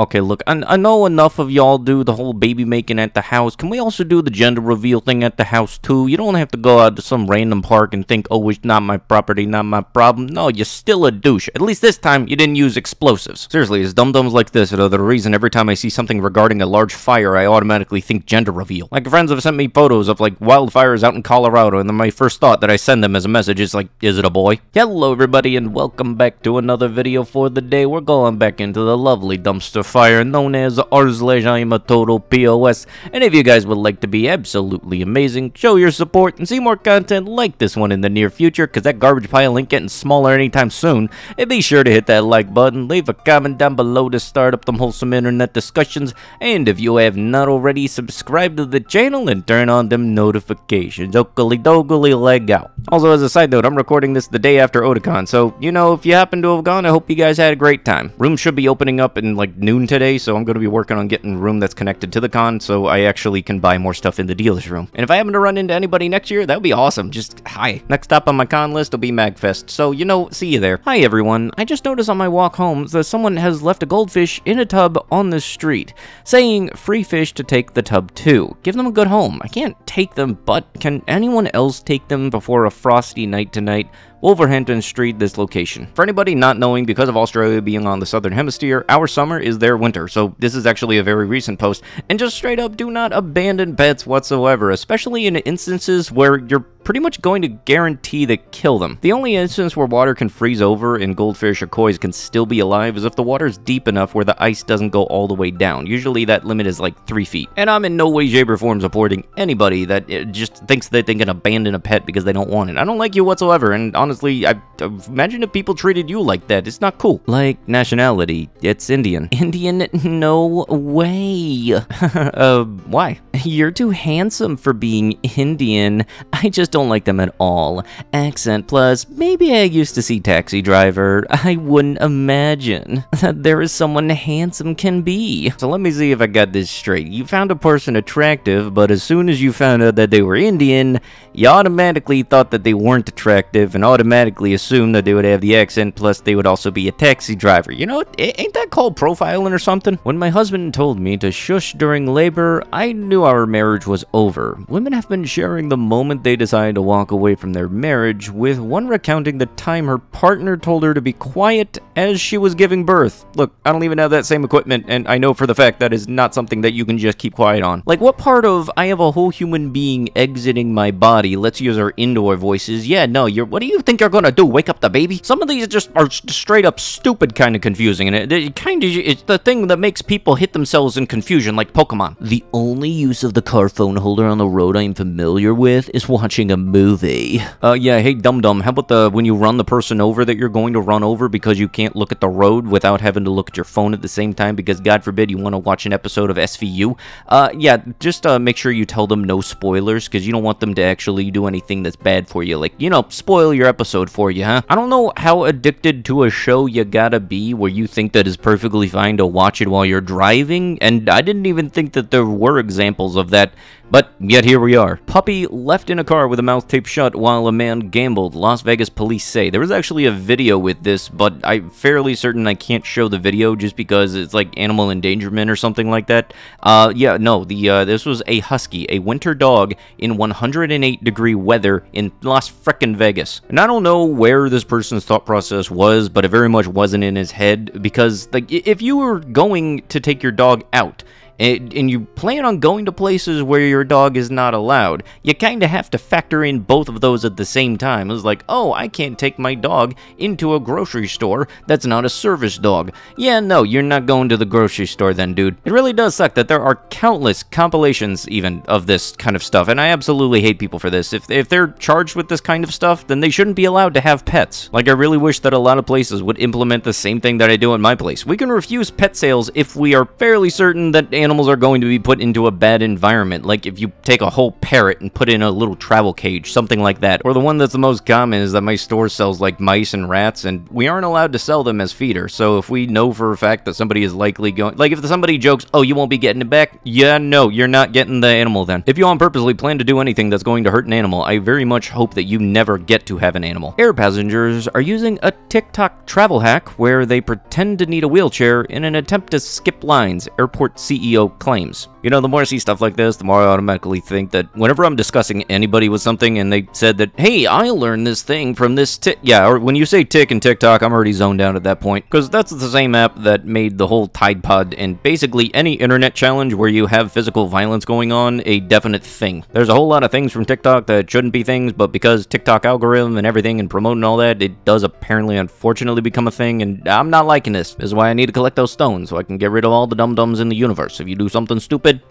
Okay, look, I, I know enough of y'all do the whole baby making at the house. Can we also do the gender reveal thing at the house too? You don't have to go out to some random park and think, oh, it's not my property, not my problem. No, you're still a douche. At least this time, you didn't use explosives. Seriously, it's dum-dums like this that are the reason every time I see something regarding a large fire, I automatically think gender reveal. Like, friends have sent me photos of, like, wildfires out in Colorado, and then my first thought that I send them as a message is, like, is it a boy? Hello, everybody, and welcome back to another video for the day. We're going back into the lovely dumpster fire known as r slash I'm a total POS. And if you guys would like to be absolutely amazing, show your support, and see more content like this one in the near future, because that garbage pile ain't getting smaller anytime soon, and be sure to hit that like button, leave a comment down below to start up them wholesome internet discussions, and if you have not already, subscribe to the channel and turn on them notifications. Oakley dogly leg out. Also, as a side note, I'm recording this the day after Otakon, so, you know, if you happen to have gone, I hope you guys had a great time. Rooms should be opening up in, like, noon today, so I'm going to be working on getting a room that's connected to the con, so I actually can buy more stuff in the dealer's room. And if I happen to run into anybody next year, that would be awesome. Just, hi. Next stop on my con list will be MagFest, so, you know, see you there. Hi, everyone. I just noticed on my walk home that someone has left a goldfish in a tub on the street, saying free fish to take the tub too. Give them a good home. I can't take them, but can anyone else take them before a frosty night tonight? Wolverhampton Street, this location. For anybody not knowing, because of Australia being on the southern hemisphere, our summer is their winter, so this is actually a very recent post. And just straight up, do not abandon pets whatsoever, especially in instances where you're pretty much going to guarantee to kill them. The only instance where water can freeze over and goldfish or koi's can still be alive is if the water is deep enough where the ice doesn't go all the way down. Usually that limit is like 3 feet. And I'm in no way, shape, or form supporting anybody that uh, just thinks that they can abandon a pet because they don't want it. I don't like you whatsoever, and honestly, I, I imagine if people treated you like that. It's not cool. Like nationality, it's Indian. Indian? No way. uh, why? You're too handsome for being Indian. I just don't like them at all. Accent plus, maybe I used to see Taxi Driver. I wouldn't imagine that there is someone handsome can be. So let me see if I got this straight. You found a person attractive, but as soon as you found out that they were Indian, you automatically thought that they weren't attractive and automatically assumed that they would have the accent plus they would also be a taxi driver. You know, ain't that called profiling or something? When my husband told me to shush during labor, I knew our marriage was over. Women have been sharing the moment they to walk away from their marriage, with one recounting the time her partner told her to be quiet as she was giving birth. Look, I don't even have that same equipment, and I know for the fact that is not something that you can just keep quiet on. Like, what part of I have a whole human being exiting my body, let's use our indoor voices, yeah, no, you're, what do you think you're gonna do, wake up the baby? Some of these just are straight up stupid kind of confusing, and it, it kind of, it's the thing that makes people hit themselves in confusion, like Pokemon. The only use of the car phone holder on the road I'm familiar with is watching a movie. Uh, yeah, hey, dum dum, how about the when you run the person over that you're going to run over because you can't look at the road without having to look at your phone at the same time because God forbid you want to watch an episode of SVU? Uh, yeah, just uh, make sure you tell them no spoilers because you don't want them to actually do anything that's bad for you. Like, you know, spoil your episode for you, huh? I don't know how addicted to a show you gotta be where you think that is perfectly fine to watch it while you're driving, and I didn't even think that there were examples of that but yet here we are. Puppy left in a car with a mouth taped shut while a man gambled, Las Vegas police say. There was actually a video with this, but I'm fairly certain I can't show the video just because it's like animal endangerment or something like that. Uh, yeah, no, the uh, this was a husky, a winter dog in 108 degree weather in Las frickin' Vegas. And I don't know where this person's thought process was, but it very much wasn't in his head because like if you were going to take your dog out, and, and you plan on going to places where your dog is not allowed, you kind of have to factor in both of those at the same time. It's like, oh, I can't take my dog into a grocery store that's not a service dog. Yeah, no, you're not going to the grocery store then, dude. It really does suck that there are countless compilations, even, of this kind of stuff, and I absolutely hate people for this. If, if they're charged with this kind of stuff, then they shouldn't be allowed to have pets. Like, I really wish that a lot of places would implement the same thing that I do in my place. We can refuse pet sales if we are fairly certain that animals animals are going to be put into a bad environment, like if you take a whole parrot and put in a little travel cage, something like that. Or the one that's the most common is that my store sells like mice and rats, and we aren't allowed to sell them as feeder. So if we know for a fact that somebody is likely going, like if somebody jokes, oh, you won't be getting it back, yeah, no, you're not getting the animal then. If you on purposely plan to do anything that's going to hurt an animal, I very much hope that you never get to have an animal. Air passengers are using a TikTok travel hack where they pretend to need a wheelchair in an attempt to skip lines, airport CEO claims. You know, the more I see stuff like this, the more I automatically think that whenever I'm discussing anybody with something and they said that, hey, I learned this thing from this tick. Yeah, or when you say tick and TikTok, I'm already zoned out at that point. Because that's the same app that made the whole Tide Pod and basically any internet challenge where you have physical violence going on a definite thing. There's a whole lot of things from TikTok that shouldn't be things, but because TikTok algorithm and everything and promoting all that, it does apparently unfortunately become a thing, and I'm not liking this. This is why I need to collect those stones so I can get rid of all the dum-dums in the universe. If you do something stupid,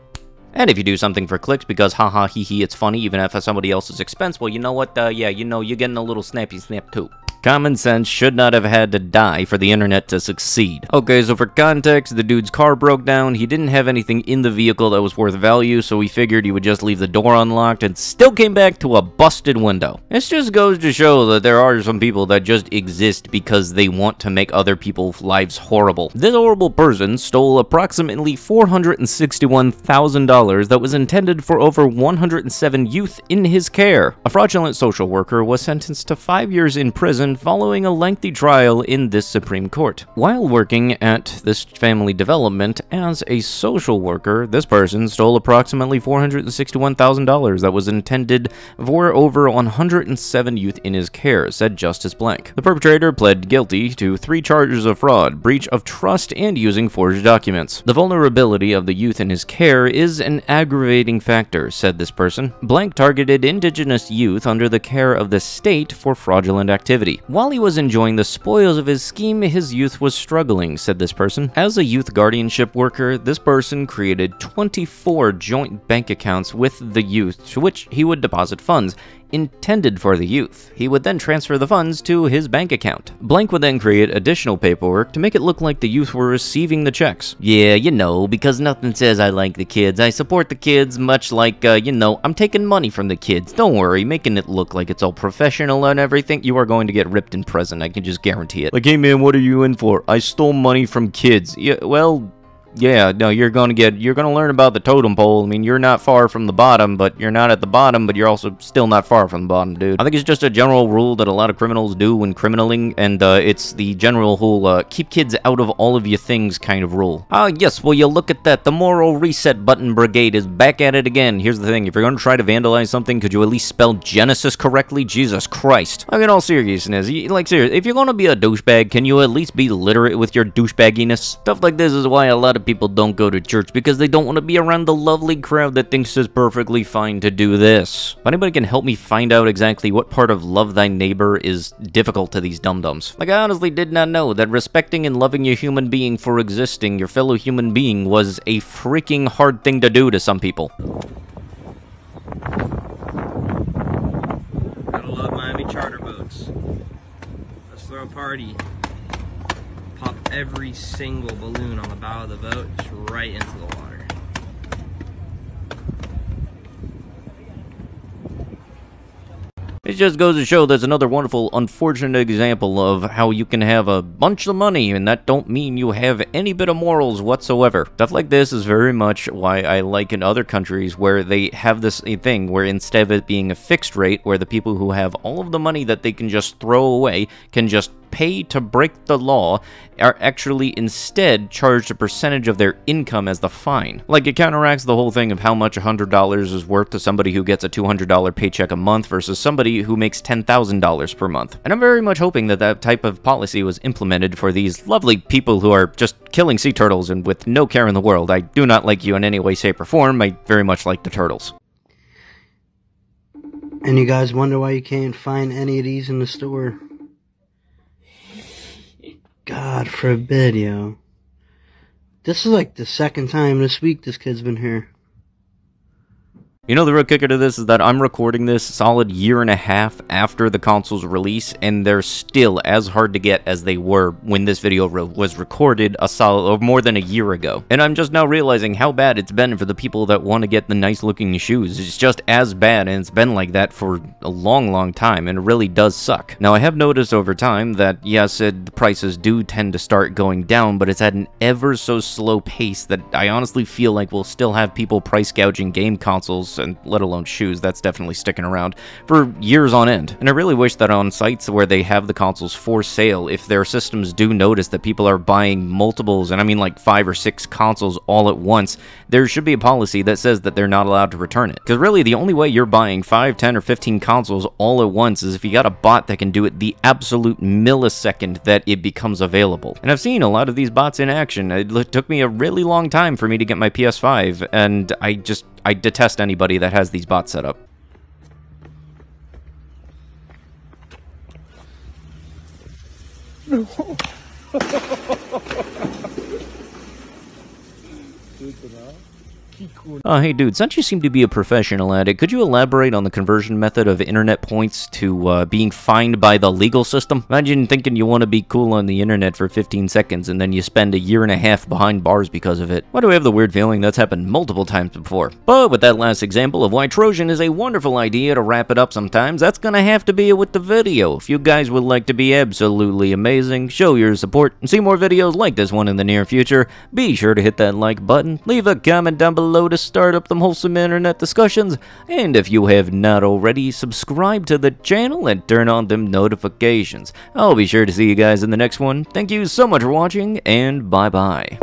and if you do something for clicks because haha hee hee it's funny even if at somebody else's expense, well you know what, uh, yeah, you know, you're getting a little snappy snap too. Common sense should not have had to die for the internet to succeed. Okay, so for context, the dude's car broke down, he didn't have anything in the vehicle that was worth value, so he figured he would just leave the door unlocked and still came back to a busted window. This just goes to show that there are some people that just exist because they want to make other people's lives horrible. This horrible person stole approximately $461,000 that was intended for over 107 youth in his care. A fraudulent social worker was sentenced to five years in prison following a lengthy trial in this Supreme Court. While working at this family development as a social worker, this person stole approximately $461,000 that was intended for over 107 youth in his care, said Justice Blank. The perpetrator pled guilty to three charges of fraud, breach of trust, and using forged documents. The vulnerability of the youth in his care is an aggravating factor, said this person. Blank targeted indigenous youth under the care of the state for fraudulent activity. While he was enjoying the spoils of his scheme, his youth was struggling, said this person. As a youth guardianship worker, this person created 24 joint bank accounts with the youth to which he would deposit funds intended for the youth. He would then transfer the funds to his bank account. Blank would then create additional paperwork to make it look like the youth were receiving the checks. Yeah, you know, because nothing says I like the kids. I support the kids much like, uh, you know, I'm taking money from the kids. Don't worry, making it look like it's all professional and everything, you are going to get ripped in prison, I can just guarantee it. Like, hey man, what are you in for? I stole money from kids. Yeah, well, yeah, no, you're going to get, you're going to learn about the totem pole. I mean, you're not far from the bottom, but you're not at the bottom, but you're also still not far from the bottom, dude. I think it's just a general rule that a lot of criminals do when criminaling, and uh, it's the general whole uh, keep kids out of all of your things kind of rule. Ah, yes, well, you look at that. The moral reset button brigade is back at it again. Here's the thing. If you're going to try to vandalize something, could you at least spell Genesis correctly? Jesus Christ. I in all seriousness, like, serious, if you're going to be a douchebag, can you at least be literate with your douchebagginess? Stuff like this is why a lot of people don't go to church because they don't want to be around the lovely crowd that thinks it's perfectly fine to do this. If anybody can help me find out exactly what part of love thy neighbor is difficult to these dum-dums. Like, I honestly did not know that respecting and loving your human being for existing, your fellow human being, was a freaking hard thing to do to some people. Gotta love Miami charter boats. Let's throw a party pop every single balloon on the bow of the boat just right into the water. It just goes to show that's another wonderful, unfortunate example of how you can have a bunch of money and that don't mean you have any bit of morals whatsoever. Stuff like this is very much why I like in other countries where they have this eh, thing where instead of it being a fixed rate, where the people who have all of the money that they can just throw away can just pay to break the law are actually instead charged a percentage of their income as the fine. Like, it counteracts the whole thing of how much $100 is worth to somebody who gets a $200 paycheck a month versus somebody who makes $10,000 per month. And I'm very much hoping that that type of policy was implemented for these lovely people who are just killing sea turtles and with no care in the world. I do not like you in any way, shape, or form. I very much like the turtles. And you guys wonder why you can't find any of these in the store? God forbid, yo. This is like the second time this week this kid's been here. You know, the real kicker to this is that I'm recording this solid year and a half after the console's release, and they're still as hard to get as they were when this video re was recorded a solid or more than a year ago. And I'm just now realizing how bad it's been for the people that want to get the nice looking shoes. It's just as bad, and it's been like that for a long, long time, and it really does suck. Now, I have noticed over time that, yes, it, the prices do tend to start going down, but it's at an ever so slow pace that I honestly feel like we'll still have people price gouging game consoles and let alone shoes, that's definitely sticking around, for years on end. And I really wish that on sites where they have the consoles for sale, if their systems do notice that people are buying multiples, and I mean like five or six consoles all at once, there should be a policy that says that they're not allowed to return it. Because really, the only way you're buying 5, 10, or 15 consoles all at once is if you got a bot that can do it the absolute millisecond that it becomes available. And I've seen a lot of these bots in action. It took me a really long time for me to get my PS5, and I just I detest anybody that has these bots set up. Uh, hey dude, since you seem to be a professional at it, could you elaborate on the conversion method of internet points to uh, being fined by the legal system? Imagine thinking you want to be cool on the internet for 15 seconds and then you spend a year and a half behind bars because of it. Why do I have the weird feeling that's happened multiple times before? But with that last example of why Trojan is a wonderful idea to wrap it up sometimes, that's gonna have to be it with the video. If you guys would like to be absolutely amazing, show your support, and see more videos like this one in the near future, be sure to hit that like button, leave a comment down below to start up them wholesome internet discussions, and if you have not already, subscribe to the channel and turn on them notifications. I'll be sure to see you guys in the next one. Thank you so much for watching, and bye-bye.